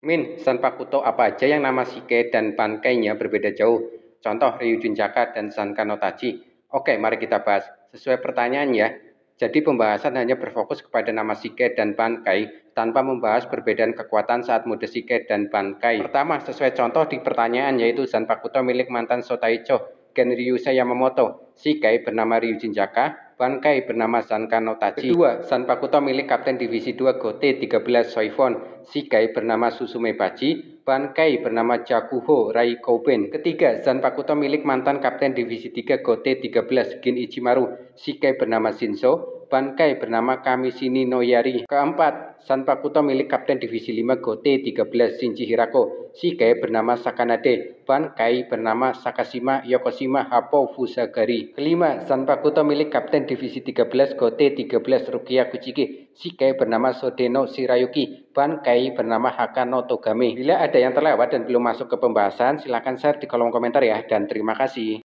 Min, Sanpakuto apa aja yang nama Shike dan Bankainya berbeda jauh? Contoh Ryujin Jaka dan Sankano Tachi. Oke, mari kita bahas. Sesuai pertanyaan ya. Jadi pembahasan hanya berfokus kepada nama Shike dan Bankai tanpa membahas perbedaan kekuatan saat mode Shike dan Bankai. Pertama, sesuai contoh di pertanyaan yaitu Sanpakuto milik mantan Sotaicho Gen Ryusei Yamamoto. Shikai bernama Ryujin Jaka, Bankai bernama Sankano Tachi. Kedua, Sanpakuto milik Kapten Divisi 2 Gote 13 Soifon. Shikai bernama Susume Bachi, Bankai bernama Jakuho Rai Kouben. Ketiga, Sanpakuto milik mantan Kapten Divisi 3 Gote 13 Gin Ichimaru. Shikai bernama Shinso, Bankai bernama Kamishini Noyari. Keempat, Sanpakuto milik Kapten Divisi 5 Gote 13 Shinji Hirako. Shikai bernama Sakanade. Bankai bernama Sakashima Yokoshima Hapo Fusagari. Kelima, Sanpakuto milik Kapten Divisi 13 Gote 13 Rukia Kuchiki. Shikai bernama Sodeno Shirayuki. Bankai bernama Hakano Togame. Bila ada yang terlewat dan belum masuk ke pembahasan, silahkan share di kolom komentar ya. Dan terima kasih.